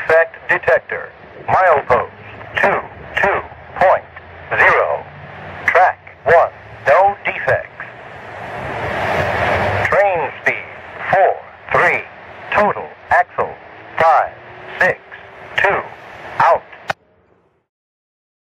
defect detector. Milepost 22.0. Track 1. No defects. Train speed 4, 3. Total axle 5.